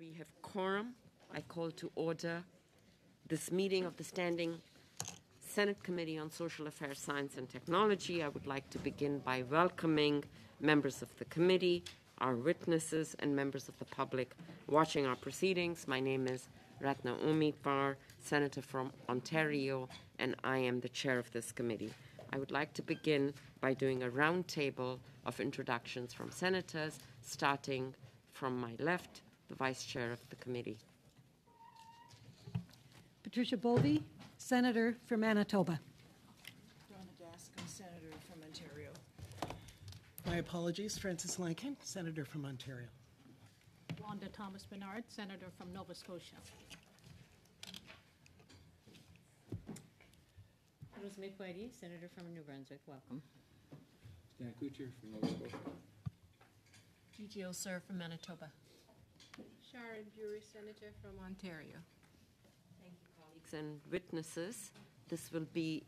we have quorum. I call to order this meeting of the Standing Senate Committee on Social Affairs, Science and Technology. I would like to begin by welcoming members of the committee, our witnesses, and members of the public watching our proceedings. My name is Ratna Omidvar, Senator from Ontario, and I am the chair of this committee. I would like to begin by doing a roundtable of introductions from senators, starting from my left, the vice chair of the committee. Patricia Bovey, Senator from Manitoba. Donna Dascom, Senator from Ontario. My apologies, Frances Lankin, Senator from Ontario. Wanda Thomas Bernard, Senator from Nova Scotia. Rose-May Poirier, Senator from New Brunswick, welcome. Stan Kutcher from Nova Scotia. Gigi Osler from Manitoba. Sharon Burey, Senator from Ontario. Thank you, Colleagues and witnesses, this will be,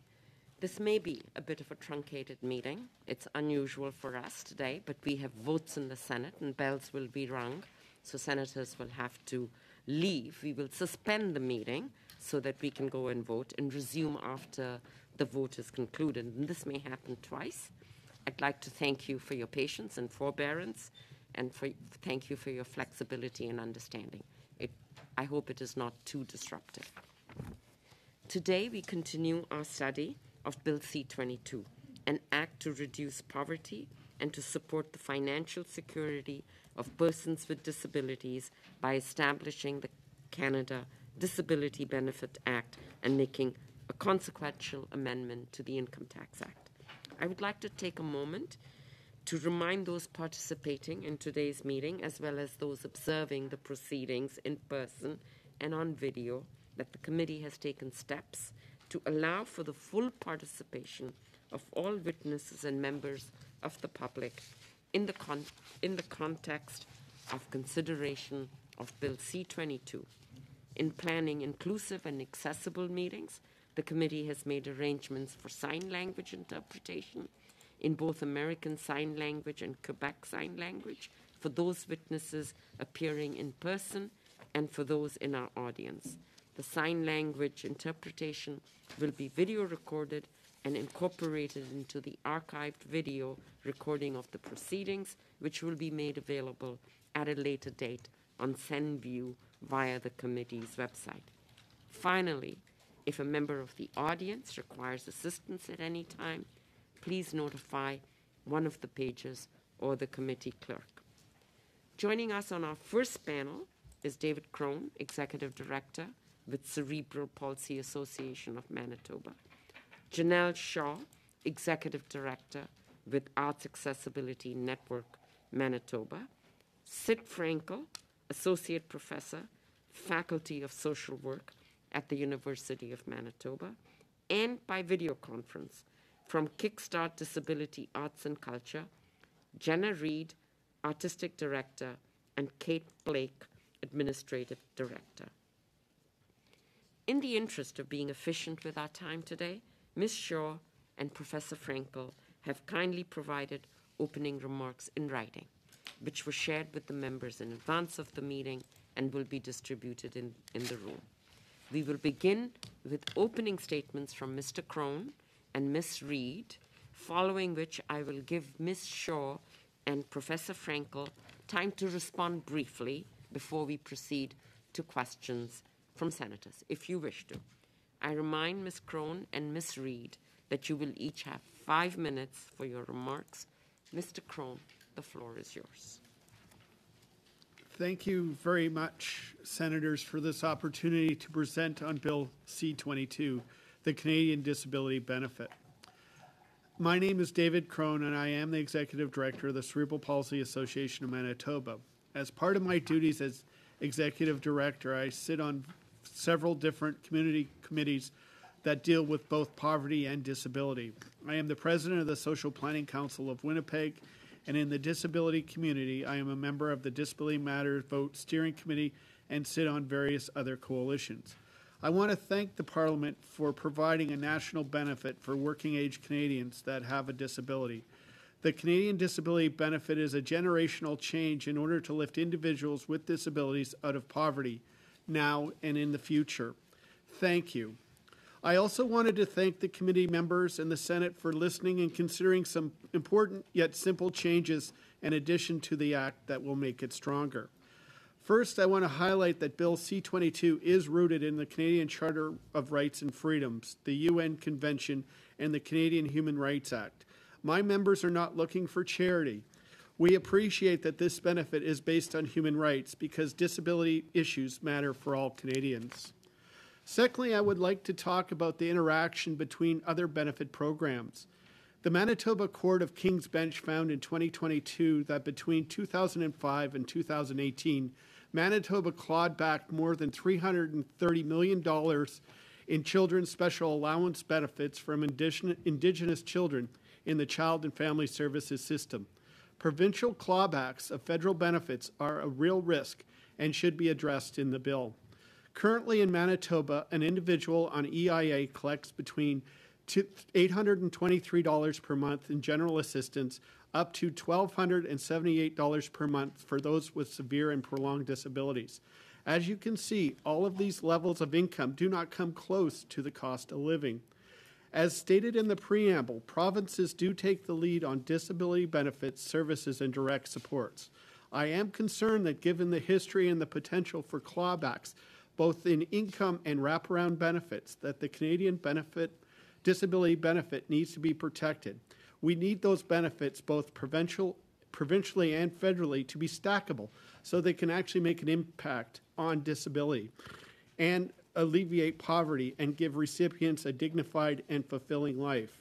this may be a bit of a truncated meeting. It's unusual for us today, but we have votes in the Senate and bells will be rung, so senators will have to leave. We will suspend the meeting so that we can go and vote and resume after the vote is concluded. And this may happen twice. I'd like to thank you for your patience and forbearance and for, thank you for your flexibility and understanding. It, I hope it is not too disruptive. Today, we continue our study of Bill C 22, an act to reduce poverty and to support the financial security of persons with disabilities by establishing the Canada Disability Benefit Act and making a consequential amendment to the Income Tax Act. I would like to take a moment to remind those participating in today's meeting, as well as those observing the proceedings in person and on video, that the committee has taken steps to allow for the full participation of all witnesses and members of the public in the, in the context of consideration of Bill C 22. In planning inclusive and accessible meetings, the committee has made arrangements for sign language interpretation in both American Sign Language and Quebec Sign Language for those witnesses appearing in person and for those in our audience. The sign language interpretation will be video recorded and incorporated into the archived video recording of the proceedings, which will be made available at a later date on SenVu via the committee's website. Finally, if a member of the audience requires assistance at any time, please notify one of the pages or the committee clerk. Joining us on our first panel is David Kron, Executive Director with Cerebral Palsy Association of Manitoba, Jenel Shaw, Executive Director with Arts Accessibility Network Manitoba, Sid Frankel, Associate Professor, Faculty of Social Work at the University of Manitoba, and by video conference from Kickstart Disability Arts and Culture, Jenna Reid, Artistic Director, and Kait Blake, Administrative Director. In the interest of being efficient with our time today, Ms. Shaw and Professor Frankel have kindly provided opening remarks in writing, which were shared with the members in advance of the meeting and will be distributed in, in the room. We will begin with opening statements from Mr. Kron and Ms. Reid, following which I will give Ms. Shaw and Professor Frankel time to respond briefly before we proceed to questions from senators, if you wish to. I remind Ms. Kron and Ms. Reid that you will each have five minutes for your remarks. Mr. Kron, the floor is yours. Thank you very much, Senators, for this opportunity to present on Bill C 22, the Canadian Disability Benefit. My name is David Kron, and I am the Executive Director of the Cerebral Palsy Association of Manitoba. As part of my duties as Executive Director, I sit on several different community committees that deal with both poverty and disability. I am the President of the Social Planning Council of Winnipeg and in the disability community, I am a member of the Disability Matters Vote Steering Committee and sit on various other coalitions. I want to thank the Parliament for providing a national benefit for working age Canadians that have a disability. The Canadian Disability Benefit is a generational change in order to lift individuals with disabilities out of poverty now and in the future. Thank you. I also wanted to thank the committee members and the Senate for listening and considering some important yet simple changes in addition to the act that will make it stronger. First, I want to highlight that Bill C 22 is rooted in the Canadian Charter of Rights and Freedoms, the UN Convention, and the Canadian Human Rights Act. My members are not looking for charity. We appreciate that this benefit is based on human rights because disability issues matter for all Canadians. Secondly, I would like to talk about the interaction between other benefit programs. The Manitoba Court of King's Bench found in 2022 that between 2005 and 2018, Manitoba clawed back more than $330 million in children's special allowance benefits from indigenous, children in the Child and Family Services system. Provincial clawbacks of federal benefits are a real risk and should be addressed in the bill. Currently in Manitoba, an individual on EIA collects between $823 per month in general assistance up to $1,278 per month for those with severe and prolonged disabilities. As you can see, all of these levels of income do not come close to the cost of living. As stated in the preamble, provinces do take the lead on disability benefits, services, and direct supports. I am concerned that given the history and the potential for clawbacks, both in income and wraparound benefits, that the Canadian benefit disability benefit needs to be protected. We need those benefits, both provincial, provincially and federally, to be stackable so they can actually make an impact on disability and alleviate poverty and give recipients a dignified and fulfilling life.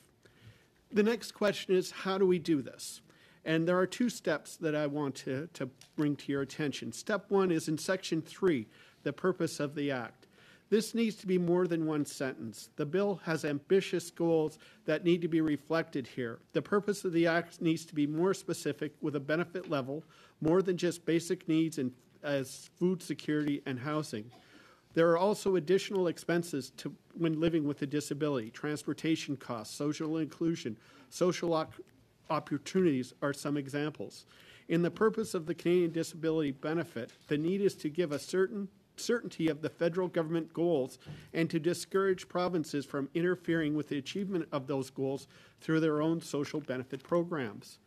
The next question is how do we do this? And there are two steps that I want to, to bring to your attention. Step one is in section three, the purpose of the act. This needs to be more than one sentence. The bill has ambitious goals that need to be reflected here. The purpose of the act needs to be more specific with a benefit level, more than just basic needs and as food security and housing. There are also additional expenses to, when living with a disability. Transportation costs, social inclusion, social op- opportunities are some examples. In the purpose of the Canadian Disability Benefit, the need is to give a certain certainty of the federal government goals and to discourage provinces from interfering with the achievement of those goals through their own social benefit programs.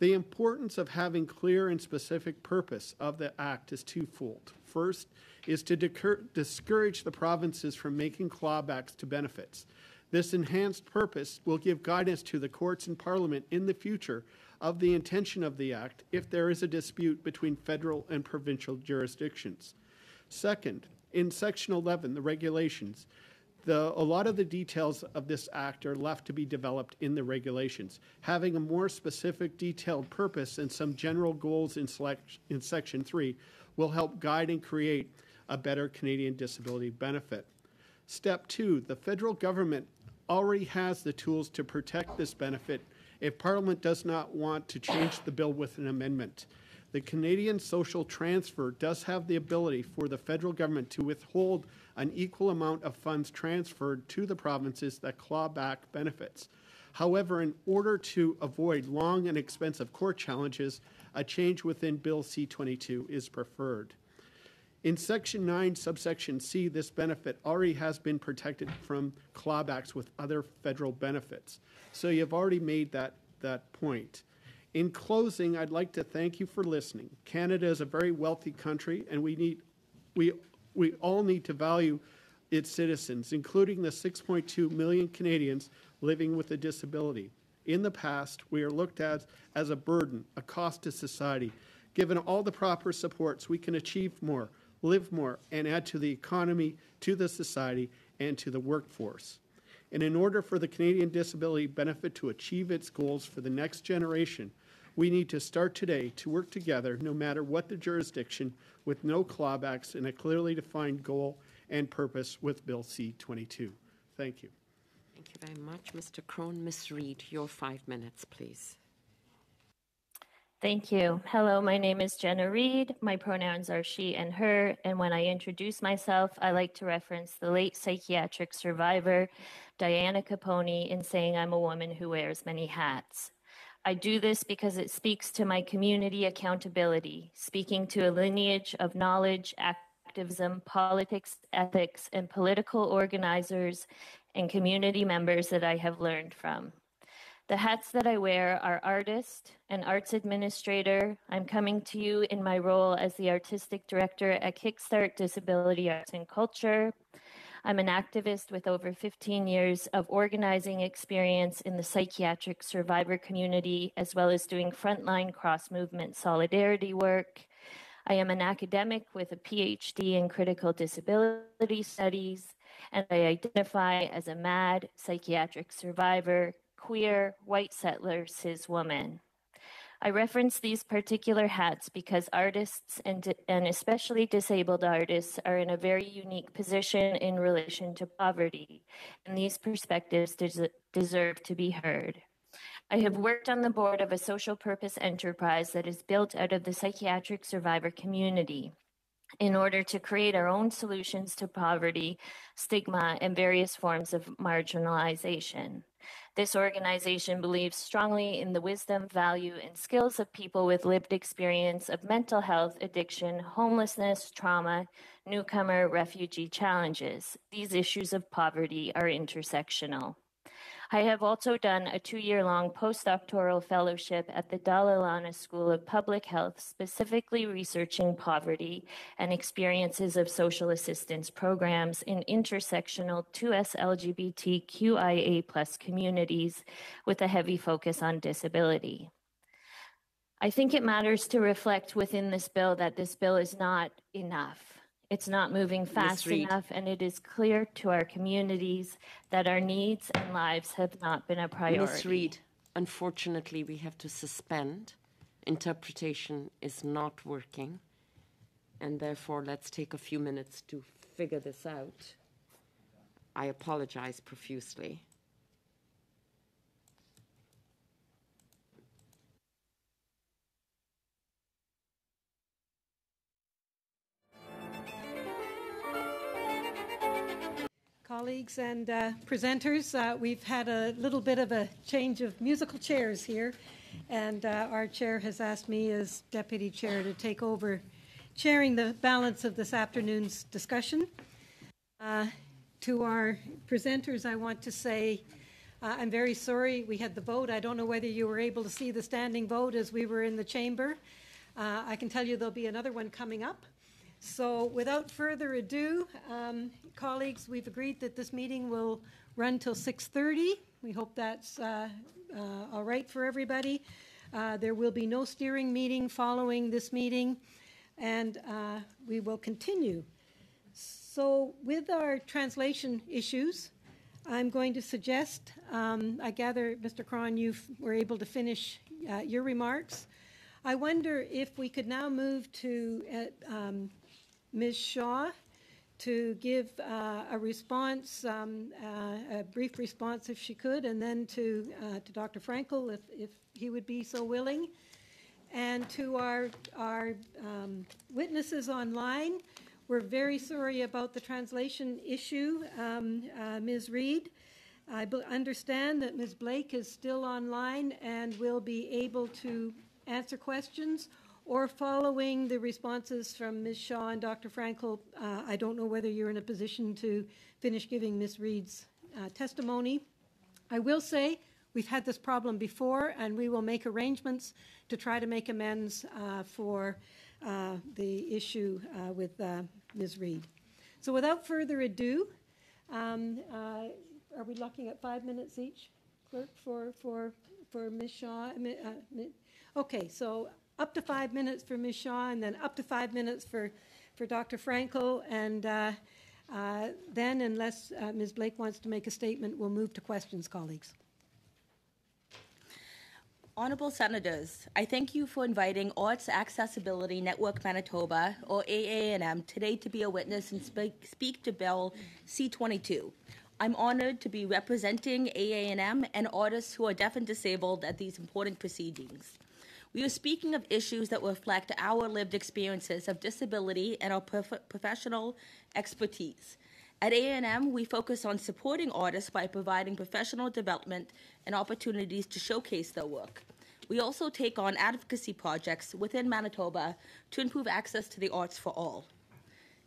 The importance of having clear and specific purpose of the act is twofold. First is to discourage the provinces from making clawbacks to benefits. This enhanced purpose will give guidance to the courts and parliament in the future of the intention of the act if there is a dispute between federal and provincial jurisdictions. Second, in section 11, the regulations, the, a lot of the details of this act are left to be developed in the regulations. Having a more specific, detailed purpose and some general goals in, select, in section 3 will help guide and create a better Canadian disability benefit. Step two, the federal government already has the tools to protect this benefit if Parliament does not want to change the bill with an amendment. The Canadian social transfer does have the ability for the federal government to withhold an equal amount of funds transferred to the provinces that claw back benefits. However, in order to avoid long and expensive court challenges, a change within Bill C 22 is preferred. In Section 9, subsection C, this benefit already has been protected from clawbacks with other federal benefits. So you've already made that, that point. In closing, I'd like to thank you for listening. Canada is a very wealthy country, and we, need, we, we all need to value its citizens, including the 6.2 million Canadians living with a disability. In the past, we are looked at as a burden, a cost to society. Given all the proper supports, we can achieve more, live more, and add to the economy, to the society, and to the workforce. And in order for the Canadian Disability Benefit to achieve its goals for the next generation, we need to start today to work together, no matter what the jurisdiction, with no clawbacks and a clearly defined goal and purpose with Bill C 22. Thank you. Thank you very much, Mr. Kron. Ms. Reid, your five minutes, please. Thank you. Hello, my name is Jenna Reid. My pronouns are she and her. And when I introduce myself, I like to reference the late psychiatric survivor, Diana Capponi, in saying I'm a woman who wears many hats. I do this because it speaks to my community accountability, speaking to a lineage of knowledge, activism, politics, ethics, and political organizers and community members that I have learned from. The hats that I wear are artist and arts administrator. I'm coming to you in my role as the artistic director at Kickstart Disability Arts and Culture. I'm an activist with over 15 years of organizing experience in the psychiatric survivor community, as well as doing frontline cross movement solidarity work. I am an academic with a PhD in critical disability studies, and I identify as a MAD psychiatric survivor, queer, white settler, cis woman. I reference these particular hats because artists and, and especially disabled artists are in a very unique position in relation to poverty, and these perspectives des- deserve to be heard. I have worked on the board of a social purpose enterprise that is built out of the psychiatric survivor community in order to create our own solutions to poverty, stigma, and various forms of marginalization. This organization believes strongly in the wisdom, value, and skills of people with lived experience of mental health, addiction, homelessness, trauma, newcomer, refugee challenges. These issues of poverty are intersectional. I have also done a two year long postdoctoral fellowship at the Dalla Lana School of Public Health, specifically researching poverty and experiences of social assistance programs in intersectional 2S LGBTQIA communities with a heavy focus on disability. I think it matters to reflect within this bill that this bill is not enough. It's not moving fast enough, and it is clear to our communities that our needs and lives have not been a priority. Ms. Reid, unfortunately, we have to suspend. Interpretation is not working, and therefore, let's take a few minutes to figure this out. I apologize profusely. Colleagues and uh, presenters. Uh, we've had a little bit of a change of musical chairs here, and uh, our chair has asked me as deputy chair to take over chairing the balance of this afternoon's discussion. Uh, to our presenters, I want to say uh, I'm very sorry we had the vote. I don't know whether you were able to see the standing vote as we were in the chamber. Uh, I can tell you there'll be another one coming up. So without further ado, um, colleagues, we've agreed that this meeting will run till 6.30. We hope that's uh, uh, all right for everybody. Uh, there will be no steering meeting following this meeting, and uh, we will continue. So with our translation issues, I'm going to suggest, um, I gather, Mr. Kron, you were able to finish uh, your remarks. I wonder if we could now move to uh, um, Ms. Shaw to give uh, a response, um, uh, a brief response if she could, and then to, uh, to Dr. Frankel if, if he would be so willing. And to our, our um, witnesses online, we're very sorry about the translation issue, um, uh, Ms. Reid. I understand that Ms. Blake is still online and will be able to answer questions or following the responses from Ms. Shaw and Dr. Frankel, uh, I don't know whether you're in a position to finish giving Ms. Reid's uh, testimony. I will say we've had this problem before, and we will make arrangements to try to make amends uh, for uh, the issue uh, with uh, Ms. Reid. So without further ado, um, are we looking at five minutes each, clerk, for, for, for Ms. Shaw? okay, so up to five minutes for Ms. Shaw, and then up to five minutes for, for Dr. Frankel. And uh, uh, then, unless uh, Ms. Blake wants to make a statement, we'll move to questions, colleagues. Honorable Senators, I thank you for inviting Arts Accessibility Network Manitoba, or AANM, today to be a witness and speak, speak to Bill C-22. I'm honored to be representing AANM and artists who are deaf and disabled at these important proceedings. We are speaking of issues that reflect our lived experiences of disability and our prof- professional expertise. At AANM, we focus on supporting artists by providing professional development and opportunities to showcase their work. we also take on advocacy projects within Manitoba to improve access to the arts for all.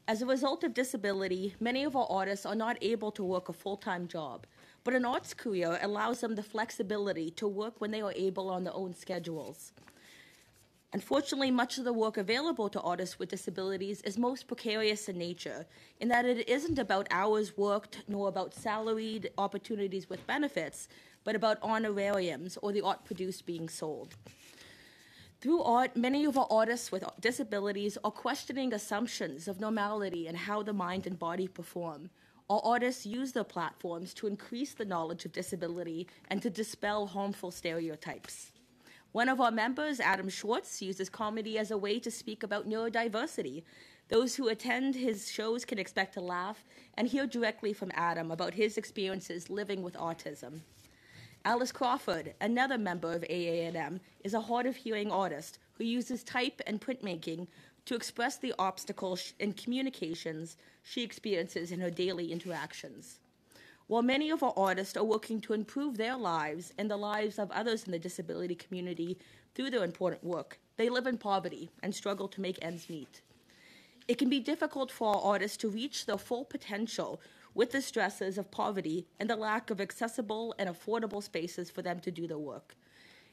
As a result of disability, many of our artists are not able to work a full time job, but an arts career allows them the flexibility to work when they are able on their own schedules. Unfortunately, much of the work available to artists with disabilities is most precarious in nature, in that it isn't about hours worked nor about salaried opportunities with benefits, but about honorariums or the art produced being sold. Through art, many of our artists with disabilities are questioning assumptions of normality and how the mind and body perform. Our artists use their platforms to increase the knowledge of disability and to dispel harmful stereotypes. One of our members, Adam Schwartz, uses comedy as a way to speak about neurodiversity. Those who attend his shows can expect to laugh and hear directly from Adam about his experiences living with autism. Alice Crawford, another member of AANM, is a hard of hearing artist who uses type and printmaking to express the obstacles in communications she experiences in her daily interactions. While many of our artists are working to improve their lives and the lives of others in the disability community through their important work, they live in poverty and struggle to make ends meet. It can be difficult for our artists to reach their full potential with the stresses of poverty and the lack of accessible and affordable spaces for them to do their work.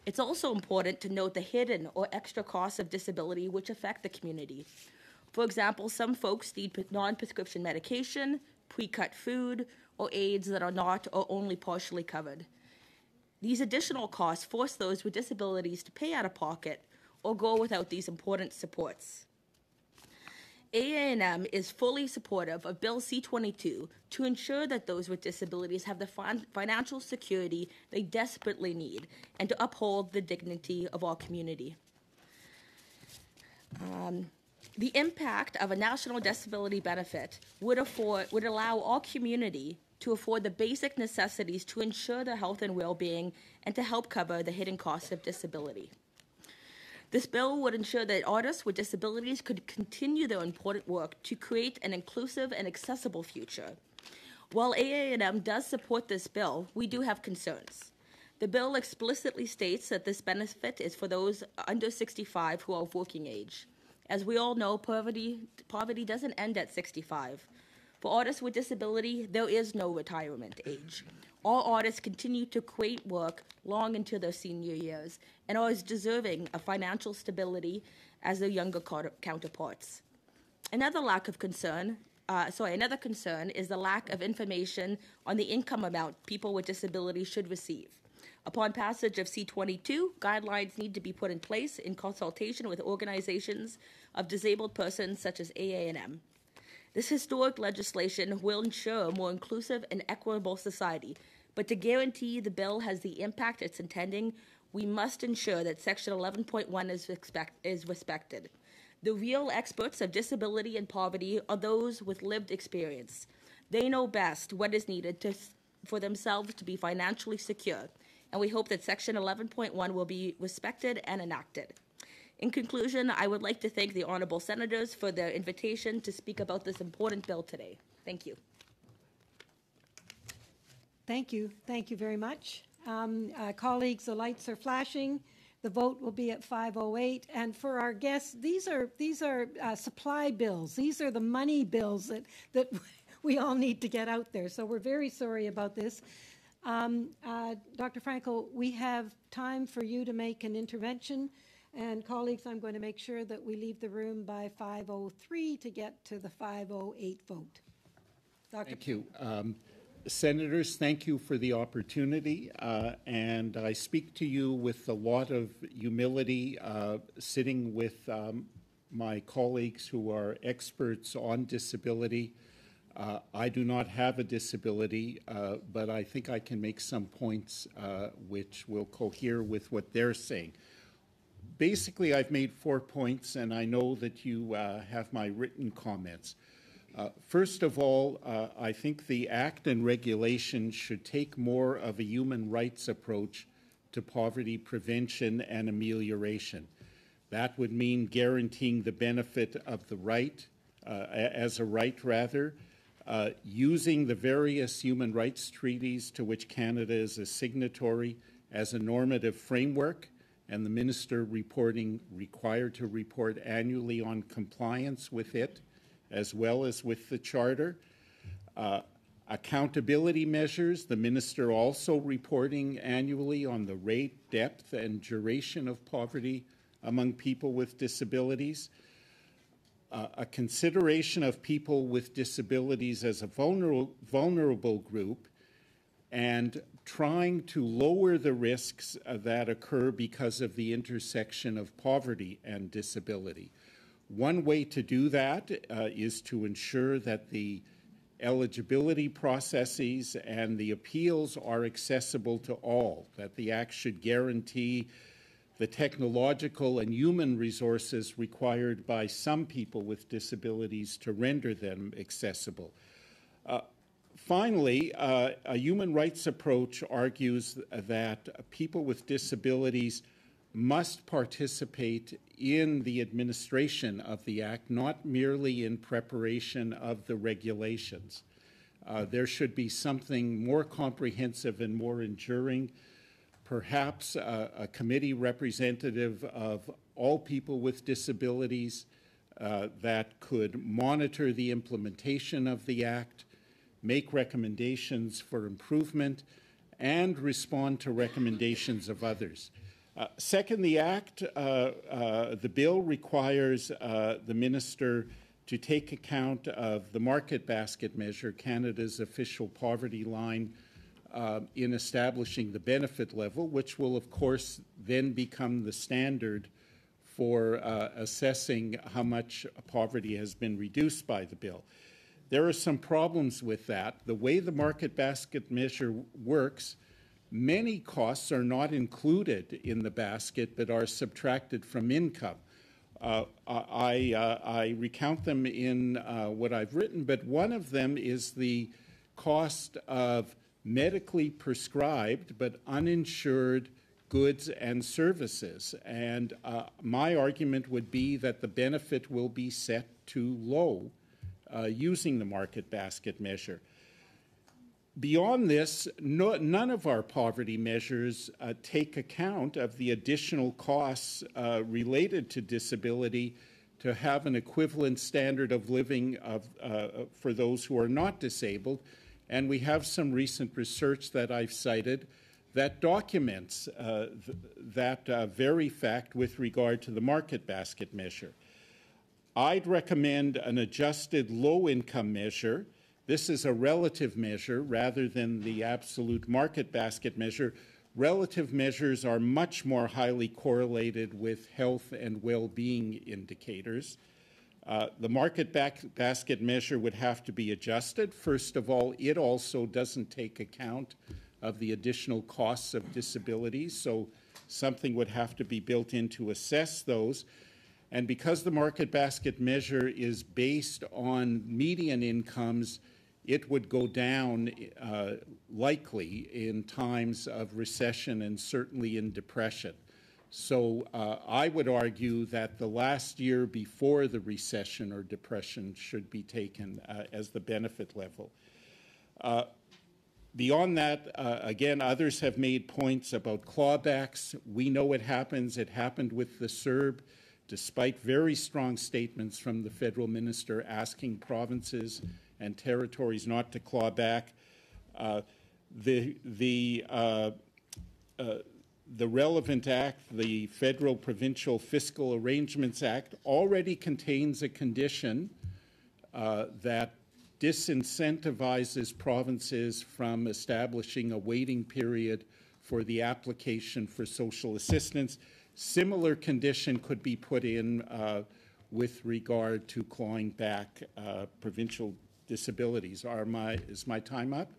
It's also important to note the hidden or extra costs of disability which affect the community. For example, some folks need non prescription medication, pre cut food, or aids that are not or only partially covered. These additional costs force those with disabilities to pay out of pocket or go without these important supports. AANM is fully supportive of Bill C-22 to ensure that those with disabilities have the fin- financial security they desperately need and to uphold the dignity of our community. Um, the impact of a national disability benefit would, afford, would allow our community to afford the basic necessities to ensure their health and well being and to help cover the hidden costs of disability. This bill would ensure that artists with disabilities could continue their important work to create an inclusive and accessible future. While AANM does support this bill, we do have concerns. The bill explicitly states that this benefit is for those under 65 who are of working age. As we all know, poverty, poverty doesn't end at 65. For artists with disability, there is no retirement age. All artists continue to create work long into their senior years and are as deserving of financial stability as their younger counterparts. Another lack of concern, uh, sorry, another concern is the lack of information on the income amount people with disabilities should receive. Upon passage of C22, guidelines need to be put in place in consultation with organizations of disabled persons such as AANM. This historic legislation will ensure a more inclusive and equitable society, but to guarantee the bill has the impact it's intending, we must ensure that Section 11.1 is, is respected. The real experts of disability and poverty are those with lived experience. They know best what is needed to, for themselves to be financially secure, and we hope that Section 11.1 will be respected and enacted. In conclusion, I would like to thank the honorable senators for their invitation to speak about this important bill today. Thank you. Thank you. Thank you very much. Um, uh, colleagues, the lights are flashing. The vote will be at 5:08. And for our guests, these are these are uh, supply bills. These are the money bills that that we all need to get out there. So we're very sorry about this. Um, uh, Dr. Frankel, we have time for you to make an intervention. And colleagues, I'm going to make sure that we leave the room by 5:03 to get to the 5:08 vote. Dr. Thank you. Um, Senators, thank you for the opportunity. Uh, and I speak to you with a lot of humility, uh, sitting with um, my colleagues who are experts on disability. Uh, I do not have a disability, uh, but I think I can make some points uh, which will cohere with what they're saying basically, I've made four points, and I know that you uh, have my written comments. Uh, first of all, uh, I think the Act and regulation should take more of a human rights approach to poverty prevention and amelioration. That would mean guaranteeing the benefit of the right, as a right rather, uh, using the various human rights treaties to which Canada is a signatory as a normative framework and the minister reporting required to report annually on compliance with it, as well as with the charter. Uh, accountability measures, the minister also reporting annually on the rate, depth, and duration of poverty among people with disabilities. Uh, a consideration of people with disabilities as a vulnerable, vulnerable group and trying to lower the risks uh, that occur because of the intersection of poverty and disability. One way to do that uh, is to ensure that the eligibility processes and the appeals are accessible to all, that the Act should guarantee the technological and human resources required by some people with disabilities to render them accessible. Uh, finally, uh, a human rights approach argues that people with disabilities must participate in the administration of the Act, not merely in preparation of the regulations. Uh, there should be something more comprehensive and more enduring. Perhaps uh, a committee representative of all people with disabilities uh, that could monitor the implementation of the Act, make recommendations for improvement, and respond to recommendations of others. Uh, second, the Act, uh, uh, the bill requires uh, the minister to take account of the market basket measure, Canada's official poverty line, uh, in establishing the benefit level, which will, of course, then become the standard for assessing how much poverty has been reduced by the bill. There are some problems with that. The way the market basket measure works, many costs are not included in the basket but are subtracted from income. Uh, I, uh, I, recount them in uh, what I've written, but one of them is the cost of medically prescribed but uninsured goods and services. And uh, my argument would be that the benefit will be set too low uh, using the market basket measure. Beyond this, no, none of our poverty measures uh, take account of the additional costs uh, related to disability to have an equivalent standard of living of, uh, for those who are not disabled. And we have some recent research that I've cited that documents uh, th- that uh, very fact with regard to the market basket measure. I'd recommend an adjusted low income measure. This is a relative measure rather than the absolute market basket measure. Relative measures are much more highly correlated with health and well being indicators. Uh, the market basket measure would have to be adjusted. First of all, it also doesn't take account of the additional costs of disabilities, so something would have to be built in to assess those. And because the market basket measure is based on median incomes, it would go down uh, likely in times of recession and certainly in depression. So uh, I would argue that the last year before the recession or depression should be taken uh, as the benefit level. Uh, beyond that, uh, again, others have made points about clawbacks. We know it happens. It happened with the CERB despite very strong statements from the federal minister asking provinces and territories not to claw back. Uh, the, the, uh, the relevant act, the Federal Provincial Fiscal Arrangements Act, already contains a condition uh, that disincentivizes provinces from establishing a waiting period for the application for social assistance. Similar condition could be put in uh, with regard to clawing back uh, provincial disabilities. Are my, is my time up?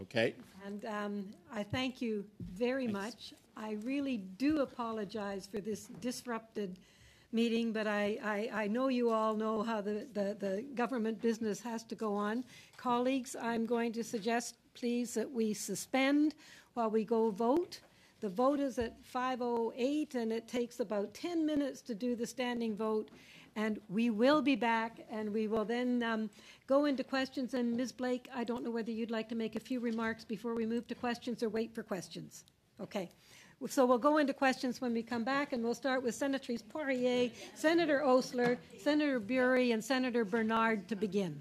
Okay. And um, I thank you very much. I really do apologize for this disrupted meeting, but I, I, I know you all know how the, the, the government business has to go on. Colleagues, I'm going to suggest, please, that we suspend while we go vote. The vote is at 5:08, and it takes about 10 minutes to do the standing vote. And we will be back, and we will then um, go into questions. And Ms. Blake, I don't know whether you'd like to make a few remarks before we move to questions or wait for questions. Okay. So we'll go into questions when we come back, and we'll start with Senators Poirier, Senator Osler, Senator Burey, and Senator Bernard to begin.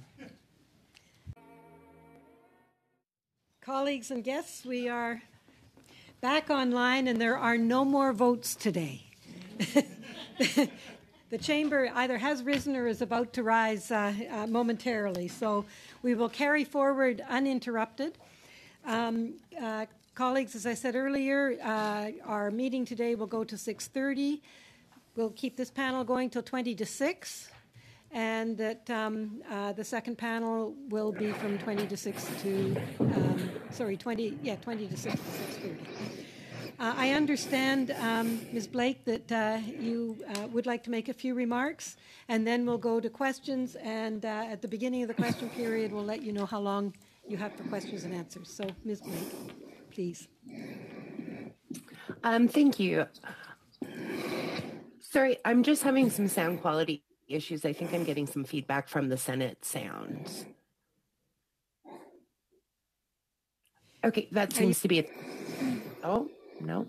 Colleagues and guests, we are back online, and there are no more votes today. the chamber either has risen or is about to rise uh, uh, momentarily, so we will carry forward uninterrupted. Um, uh, colleagues, as I said earlier, uh, our meeting today will go to 6:30. We'll keep this panel going till 20 to 6 and that um, uh, the second panel will be from 20 to 6 to, um, sorry, 20, yeah, 20 to 6 to 6.30. Uh, I understand, um, Ms. Blake, that uh, you uh, would like to make a few remarks, and then we'll go to questions, and uh, at the beginning of the question period, we'll let you know how long you have for questions and answers. So, Ms. Blake, please. Um, thank you. Sorry, I'm just having some sound quality issues. I think I'm getting some feedback from the Senate sound. Okay, that seems to be it. Oh, no.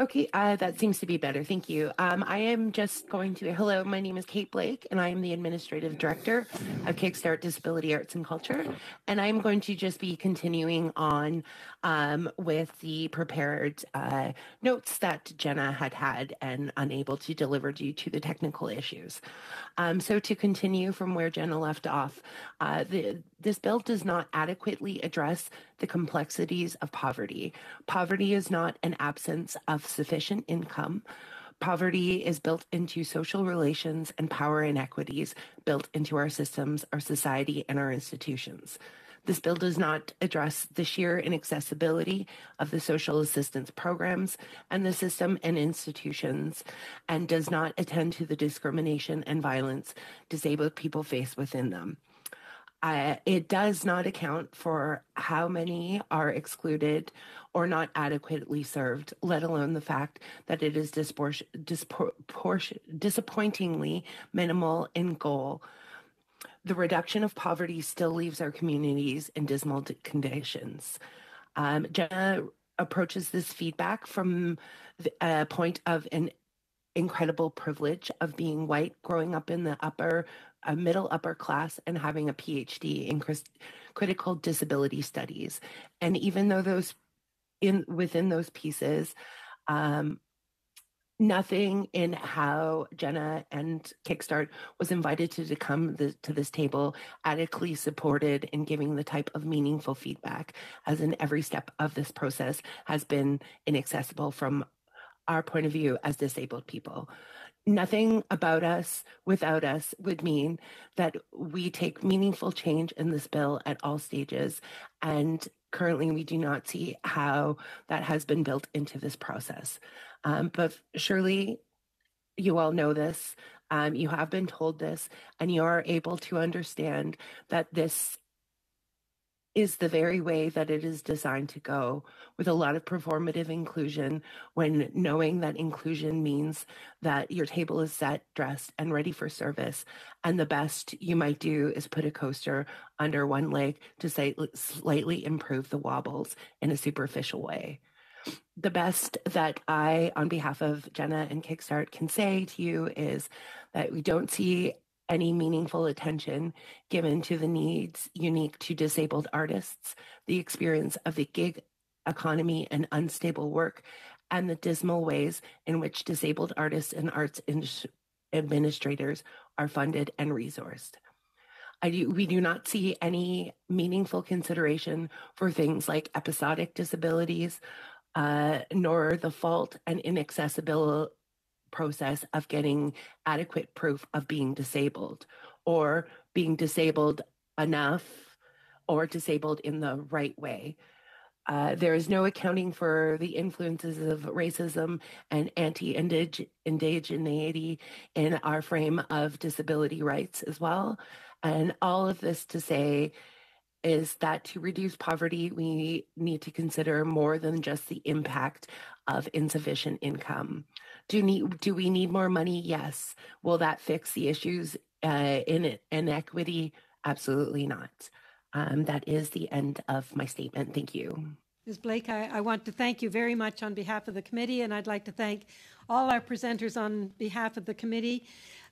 Okay, uh, that seems to be better. Thank you. Um, I am just going to, hello, my name is Kait Blake, and I am the Administrative Director of Kickstart Disability Arts and Culture. And I'm going to just be continuing on um, with the prepared uh, notes that Jenna had had and unable to deliver due to the technical issues. Um, so to continue from where Jenna left off, uh, the, this bill does not adequately address the complexities of poverty. Poverty is not an absence of sufficient income. Poverty is built into social relations and power inequities built into our systems, our society, and our institutions. This bill does not address the sheer inaccessibility of the social assistance programs and the system and institutions, and does not attend to the discrimination and violence disabled people face within them. Uh, it does not account for how many are excluded or not adequately served, let alone the fact that it is dispor- dispor- disappointingly minimal in goal the reduction of poverty still leaves our communities in dismal conditions. Um, Jenna approaches this feedback from a point of an incredible privilege of being white, growing up in the upper, uh, middle upper class, and having a PhD in critical disability studies. And even though those in within those pieces, um, nothing in how Jenna and Kickstart was invited to, to come the, to this table adequately supported in giving the type of meaningful feedback, as in every step of this process has been inaccessible from our point of view as disabled people. Nothing about us without us would mean that we take meaningful change in this bill at all stages. And currently, we do not see how that has been built into this process. Um, but surely you all know this. Um, you have been told this, and you are able to understand that this is the very way that it is designed to go with a lot of performative inclusion when knowing that inclusion means that your table is set, dressed, and ready for service. And the best you might do is put a coaster under one leg to say, slightly improve the wobbles in a superficial way the best that I, on behalf of Jenna and Kickstart, can say to you is that we don't see any meaningful attention given to the needs unique to disabled artists, the experience of the gig economy and unstable work, and the dismal ways in which disabled artists and arts administrators are funded and resourced. Do, we do not see any meaningful consideration for things like episodic disabilities, uh, nor the fault and inaccessible process of getting adequate proof of being disabled or being disabled enough or disabled in the right way. Uh, there is no accounting for the influences of racism and anti indigeneity in our frame of disability rights as well. And all of this to say, is that to reduce poverty, we need to consider more than just the impact of insufficient income. Do, need, do we need more money? Yes. Will that fix the issues uh, in inequity? Absolutely not. um, that is the end of my statement. Thank you. Ms. Blake, I, I want to thank you very much on behalf of the committee, and I'd like to thank all our presenters on behalf of the committee.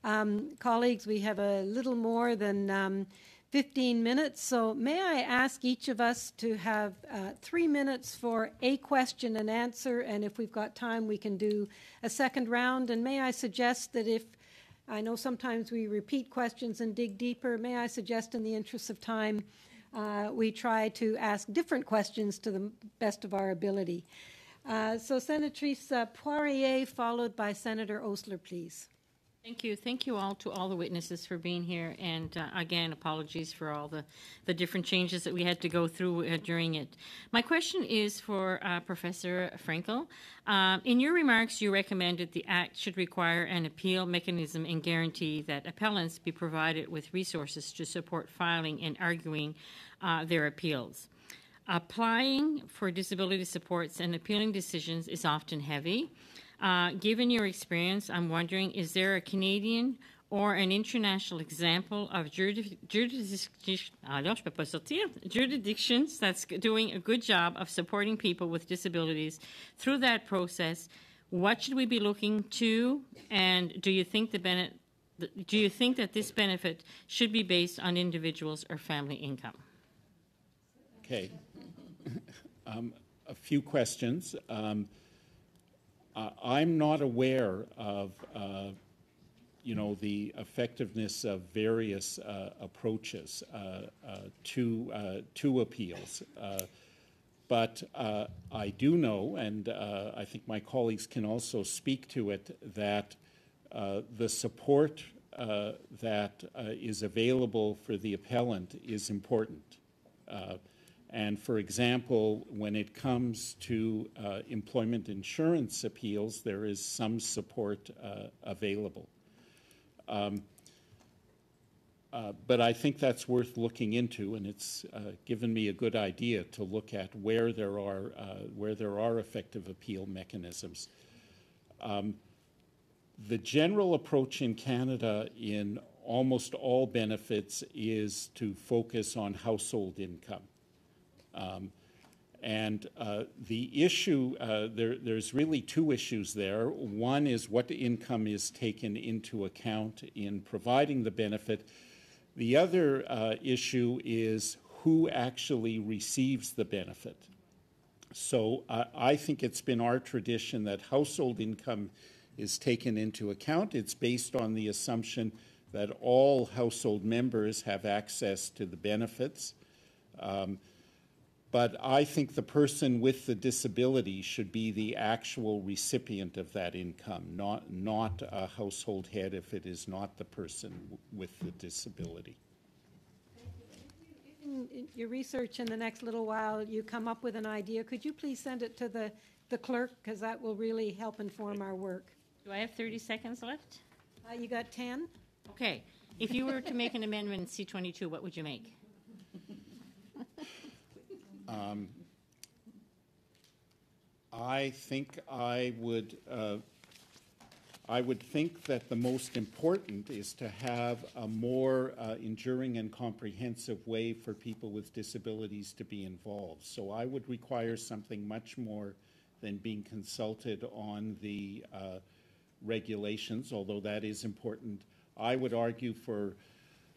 Um, colleagues, we have a little more than um, 15 minutes, so may I ask each of us to have uh, three minutes for a question and answer, and if we've got time, we can do a second round. And may I suggest that if I know sometimes we repeat questions and dig deeper, may I suggest, in the interest of time, uh, we try to ask different questions to the best of our ability. Uh, so, Senatrice uh, Poirier, followed by Senator Osler, please. Thank you. Thank you all to all the witnesses for being here. And uh, again, apologies for all the, the different changes that we had to go through uh, during it. My question is for uh, Professor Frankel. Um, in your remarks, you recommended the Act should require an appeal mechanism and guarantee that appellants be provided with resources to support filing and arguing uh, their appeals. Applying for disability supports and appealing decisions is often heavy. Uh, given your experience, I'm wondering is there a Canadian or an international example of jurisdictions that's doing a good job of supporting people with disabilities through that process? What should we be looking to, and do you think the benefit? Do you think that this benefit should be based on individuals or family income? Okay. um, a few questions. Um, uh, I'm not aware of, uh, you know, the effectiveness of various uh, approaches uh, uh, to uh, to appeals. but I do know, and I think my colleagues can also speak to it, that the support that is available for the appellant is important. And for example, when it comes to uh, employment insurance appeals, there is some support uh, available. Um, uh, but I think that's worth looking into, and it's uh, given me a good idea to look at where there are uh, where there are effective appeal mechanisms. Um, the general approach in Canada in almost all benefits is to focus on household income. Um, and uh, the issue, uh, there, there's really two issues there. One is what income is taken into account in providing the benefit. The other uh, issue is who actually receives the benefit. So uh, I think it's been our tradition that household income is taken into account. It's based on the assumption that all household members have access to the benefits. Um, but I think the person with the disability should be the actual recipient of that income, not, not a household head if it is not the person with the disability. In your research in the next little while, you come up with an idea. Could you please send it to the, the clerk? Because that will really help inform our work. Do I have 30 seconds left? Uh, you got 10? Okay. If you were to make an amendment in C22, what would you make? Um, I think I would, uh, I would think that the most important is to have a more uh, enduring and comprehensive way for people with disabilities to be involved. So I would require something much more than being consulted on the uh, regulations, although that is important. I would argue for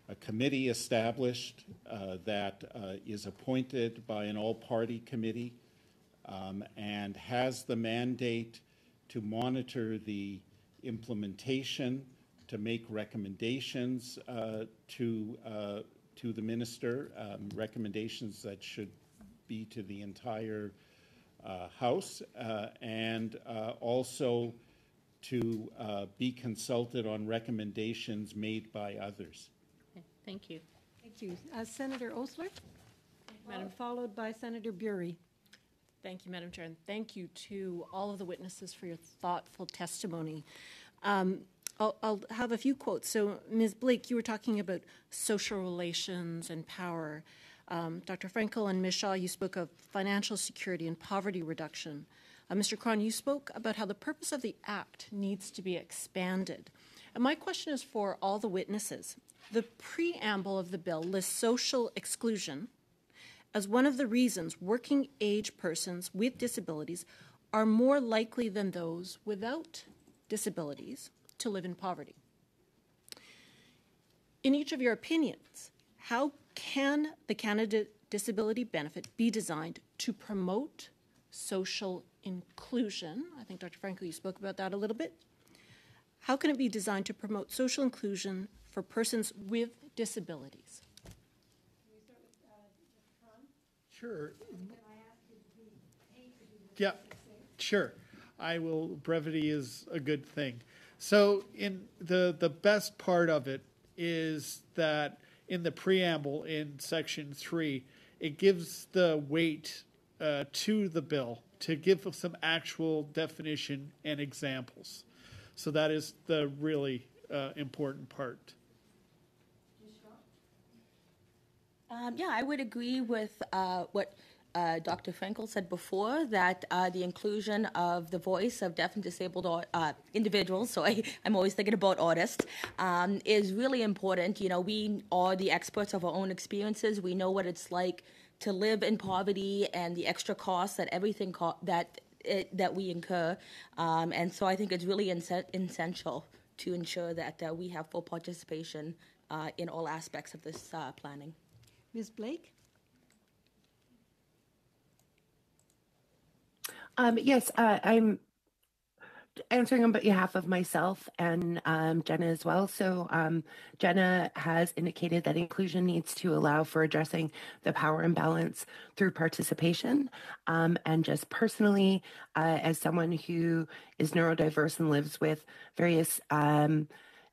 a committee established uh, that uh, is appointed by an all party committee um, and has the mandate to monitor the implementation, to make recommendations uh, to, uh, to the minister, um, recommendations that should be to the entire uh, House, uh, and also to be consulted on recommendations made by others. Thank you. Thank you. Uh, Senator Osler, Madam- followed by Senator Burey. Thank you, Madam Chair, and thank you to all of the witnesses for your thoughtful testimony. Um, I'll, I'll have a few quotes. So, Ms. Blake, you were talking about social relations and power. Um, Dr. Frankel and Ms. Shaw, you spoke of financial security and poverty reduction. Uh, Mr. Kron, you spoke about how the purpose of the Act needs to be expanded. My question is for all the witnesses. The preamble of the bill lists social exclusion as one of the reasons working age persons with disabilities are more likely than those without disabilities to live in poverty. In each of your opinions, how can the Canada Disability Benefit be designed to promote social inclusion? I think, Dr. Franco, you spoke about that a little bit. How can it be designed to promote social inclusion for persons with disabilities? Sure. Yeah, sure. I will. Brevity is a good thing. So, in the the best part of it is that in the preamble in section three, it gives the weight uh, to the bill to give some actual definition and examples. So that is the really uh, important part. Um, yeah, I would agree with uh, what uh, Dr. Frankel said before that uh, the inclusion of the voice of deaf and disabled uh, individuals, so I, am always thinking about artists, um, is really important. You know, we are the experts of our own experiences. We know what it's like to live in poverty and the extra costs that everything co- that it, that we incur, um, and so I think it's really ins- essential to ensure that uh, we have full participation uh, in all aspects of this uh, planning. Ms. Blake? Um, yes, uh, I'm answering on behalf of myself and um, Jenna as well. So, um, Jenna has indicated that inclusion needs to allow for addressing the power imbalance through participation. Um, and just personally, uh, as someone who is neurodiverse and lives with various um,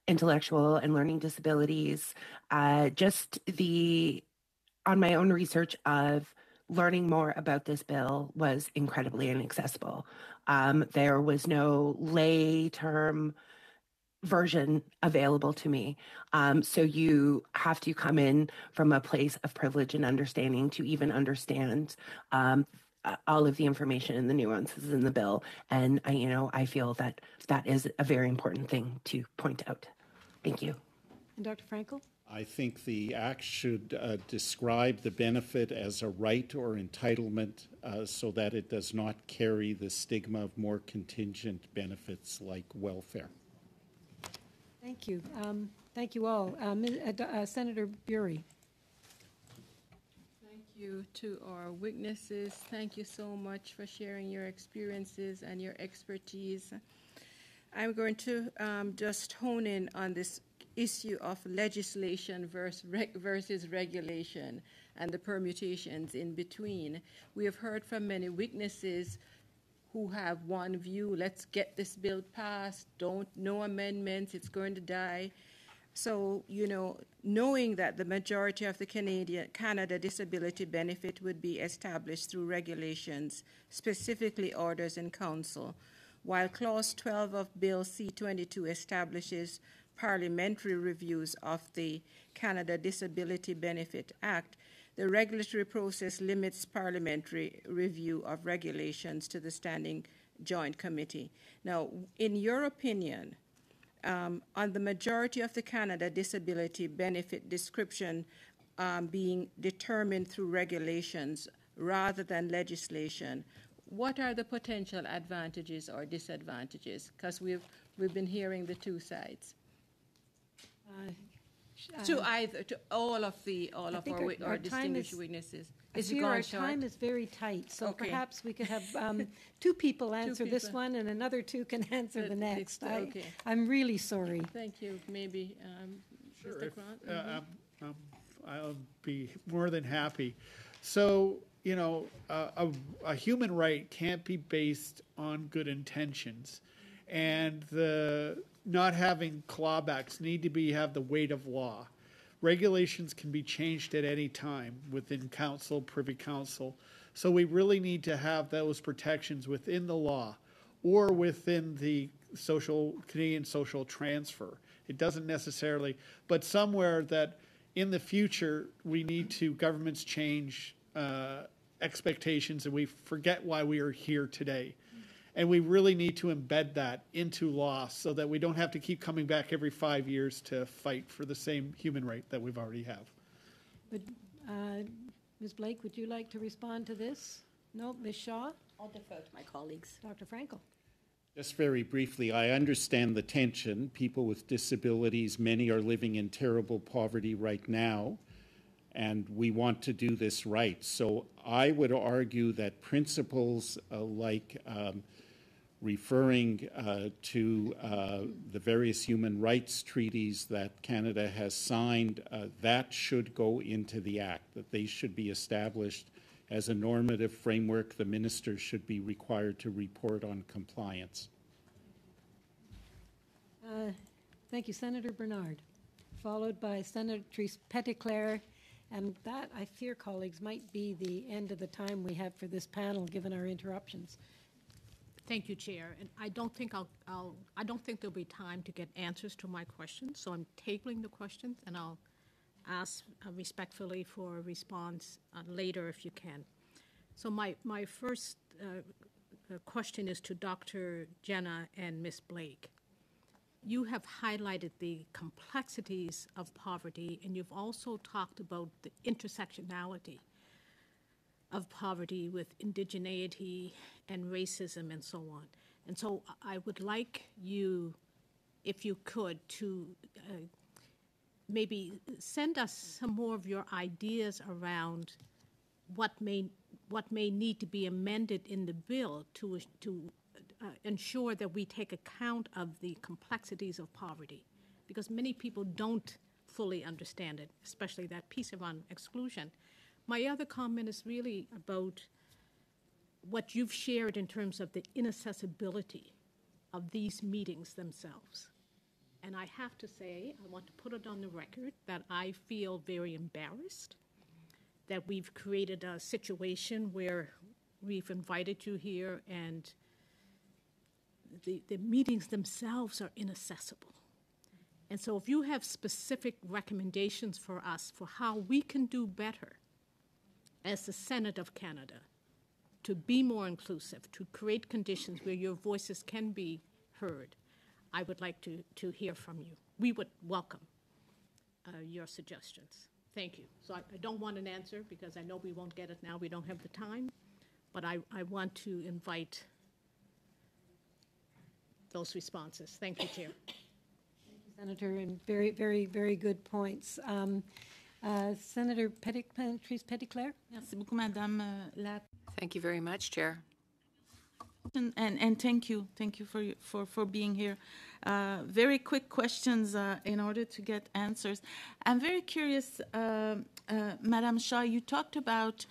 intellectual and learning disabilities, uh, just the on my own research of learning more about this bill was incredibly inaccessible. Um, there was no lay term version available to me. Um, so you have to come in from a place of privilege and understanding to even understand um, all of the information and the nuances in the bill. And I, you know, I feel that that is a very important thing to point out. Thank you. And Dr. Frankel? I think the act should uh, describe the benefit as a right or entitlement uh, so that it does not carry the stigma of more contingent benefits like welfare. Thank you. Um, thank you all. Um, uh, uh, Senator Burey. Thank you to our witnesses. Thank you so much for sharing your experiences and your expertise. I'm going to um, just hone in on this issue of legislation versus, versus regulation and the permutations in between. We have heard from many witnesses who have one view let's get this bill passed, don't, no amendments, it's going to die. So, you know, knowing that the majority of the Canadian Canada disability benefit would be established through regulations, specifically orders in council, while clause 12 of bill C22 establishes parliamentary reviews of the Canada Disability Benefit Act, the regulatory process limits parliamentary review of regulations to the Standing Joint Committee. Now, in your opinion, um, on the majority of the Canada Disability Benefit description um, being determined through regulations rather than legislation, what are the potential advantages or disadvantages? Because we've, we've been hearing the two sides. Uh, to either, to all of the, all I of our, our- our our distinguished is- witnesses. I Is it fear gone our short? time is very tight, so Okay. perhaps we could have um, two people answer this people. one and another two can answer the The next. next, I- okay. I'm really sorry. Thank you, maybe, um, Sure, Mr. if- Grant? uh, Mhm. um, um, I'll be more than happy. So, you know, uh, a, a human right can't be based on good intentions. And the not having clawbacks need to be have the weight of law. Regulations can be changed at any time within council, privy council. So we really need to have those protections within the law or within the social Canadian social transfer. It doesn't necessarily, but somewhere that in the future we need to governments change uh, expectations and we forget why we are here today. And we really need to embed that into law so that we don't have to keep coming back every five years to fight for the same human right that we've already have. But uh, Ms. Blake, would you like to respond to this? No, Ms. Shaw? I'll defer to my colleagues. Dr. Frankel? Just very briefly, I understand the tension. People with disabilities, many are living in terrible poverty right now, and we want to do this right. So I would argue that principles uh, like um, referring uh, to uh, the various human rights treaties that Canada has signed, uh, that should go into the Act, that they should be established as a normative framework. The minister should be required to report on compliance. Uh, Thank you, Senator Bernard, followed by Senatrice Petitclerc. And that, I fear, colleagues, might be the end of the time we have for this panel, given our interruptions. Thank you, Chair. And I don't think I'll, I'll, I don't think there'll be time to get answers to my questions, so I'm tabling the questions, and I'll ask uh, respectfully for a response uh, later if you can. So my, my first uh, uh, question is to Dr. Jenna and Ms. Blake. You have highlighted the complexities of poverty, and you've also talked about the intersectionality of poverty with indigeneity and racism and so on. And so I would like you, if you could, to uh, maybe send us some more of your ideas around what may what may need to be amended in the bill to to uh, ensure that we take account of the complexities of poverty, because many people don't fully understand it, especially that piece around exclusion. My other comment is really about what you've shared in terms of the inaccessibility of these meetings themselves. And I have to say, I want to put it on the record that I feel very embarrassed that we've created a situation where we've invited you here and the, the meetings themselves are inaccessible. And so, if you have specific recommendations for us for how we can do better as the Senate of Canada to be more inclusive, to create conditions where your voices can be heard, I would like to, to hear from you. We would welcome uh, your suggestions. Thank you. So I, I don't want an answer because I know we won't get it now. We don't have the time. But I, I want to invite those responses. Thank you, Chair. Thank you, Senator, and very, very, very good points. Um, uh, Senator Petit, Patrice Petitclerc? Merci beaucoup, Madame la Thank you very much, Chair. and, and thank you, thank you for for for being here. Uh, very quick questions uh, in order to get answers. I'm very curious, uh, uh, Madame Shaw. You talked about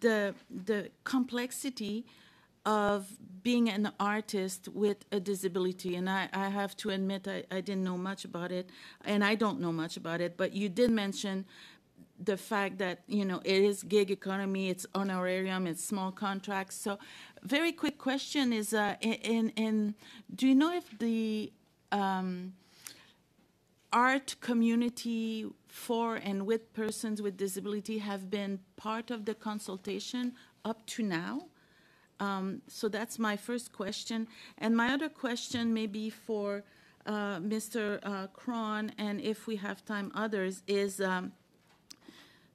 the the complexity of being an artist with a disability, and I, I have to admit I, I didn't know much about it, and I don't know much about it. But you did mention the fact that you know it is gig economy. It's honorarium. It's small contracts. So very quick question is uh, in in do you know if the um, art community for and with persons with disability have been part of the consultation up to now um, so that's my first question and my other question may be for uh, mr uh, Kron and if we have time others is um,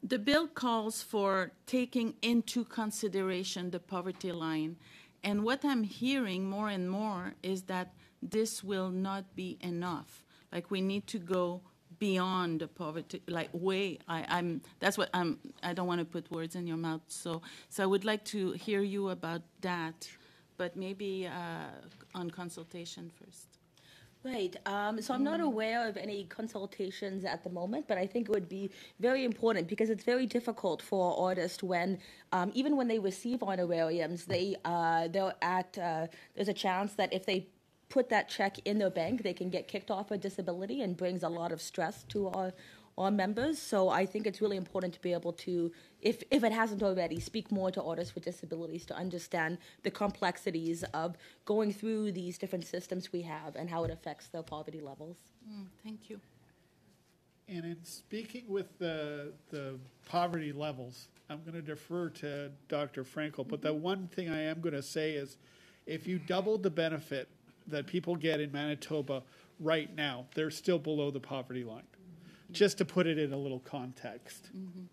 the bill calls for taking into consideration the poverty line. And what I'm hearing more and more is that this will not be enough. Like we need to go beyond the poverty, like way. I, I'm. That's what I'm. I don't want to put words in your mouth. So, so I would like to hear you about that, but maybe uh, on consultation first. Right. Um, so I'm not aware of any consultations at the moment, but I think it would be very important because it's very difficult for artists when, um, even when they receive honorariums, they uh, they're at uh, there's a chance that if they put that check in their bank, they can get kicked off a disability and brings a lot of stress to our our members. So I think it's really important to be able to, if, if it hasn't already, speak more to artists with disabilities to understand the complexities of going through these different systems we have and how it affects their poverty levels. Mm, thank you. And in speaking with the, the poverty levels, I'm going to defer to Dr. Frankel, but the one thing I am going to say is if you doubled the benefit that people get in Manitoba right now, they're still below the poverty line just to put it in a little context. Mm-hmm.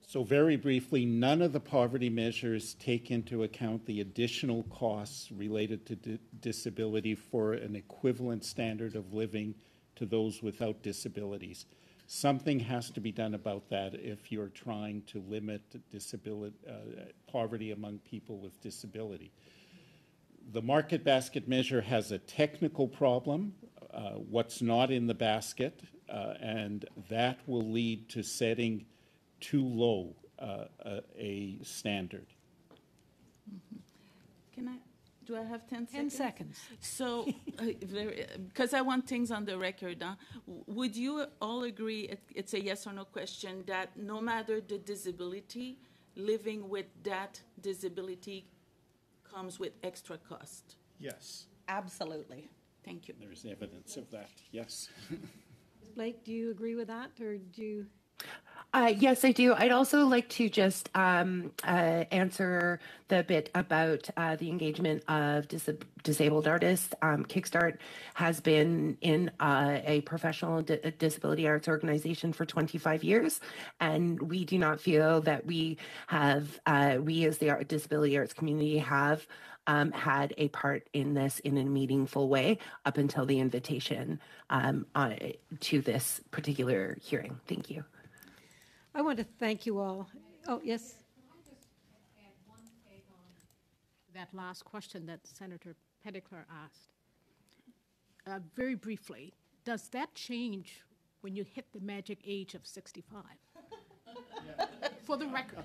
So very briefly, none of the poverty measures take into account the additional costs related to di- disability for an equivalent standard of living to those without disabilities. Something has to be done about that if you're trying to limit disability, uh, poverty among people with disability. The market basket measure has a technical problem, uh, what's not in the basket, uh, and that will lead to setting too low uh, a, a standard. Can I, do I have 10 seconds? 10 seconds. So, uh, because I want things on the record, huh? Would you all agree, it- it's a yes or no question, that no matter the disability, living with that disability comes with extra cost? Yes. Absolutely. Thank you. There's evidence of that, yes. Blake, do you agree with that, or do you? Uh, yes, I do. I'd also like to just um, uh, answer the bit about uh, the engagement of dis- disabled artists. Um, Kickstart has been in uh, a professional di- disability arts organization for 25 years, and we do not feel that we have, uh, we as the art, disability arts community have um, had a part in this in a meaningful way up until the invitation um, uh, to this particular hearing. Thank you. I want to thank you all. Oh, yes. that last question that Senator Pettifer asked. Uh, very briefly, does that change when you hit the magic age of 65? For the record.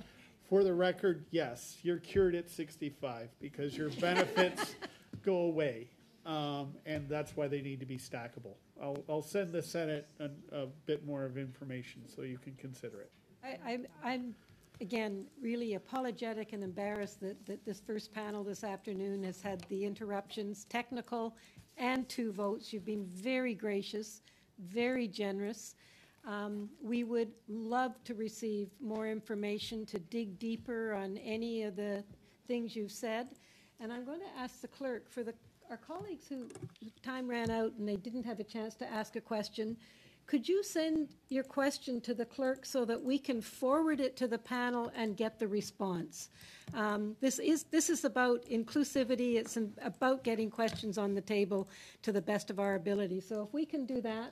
For the record, yes, you're cured at 65 because your benefits go away. Um, and that's why they need to be stackable. I'll, I'll send the Senate a, a bit more of information so you can consider it. I, I'm, I'm, again, really apologetic and embarrassed that, that this first panel this afternoon has had the interruptions, technical and two votes. You've been very gracious, very generous. Um, we would love to receive more information to dig deeper on any of the things you've said. And I'm going to ask the clerk for the, our colleagues who time ran out and they didn't have a chance to ask a question. Could you send your question to the clerk so that we can forward it to the panel and get the response? Um, this is this is about inclusivity. It's about getting questions on the table to the best of our ability. So if we can do that,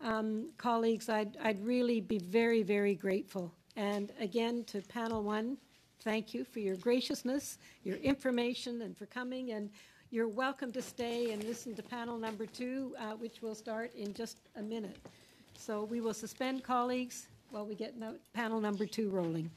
um, colleagues, I'd I'd really be very very grateful. And again, to panel one, thank you for your graciousness, your information, and for coming. And you're welcome to stay and listen to panel number two, uh, which will start in just a minute. So we will suspend colleagues while we get no- panel number two rolling.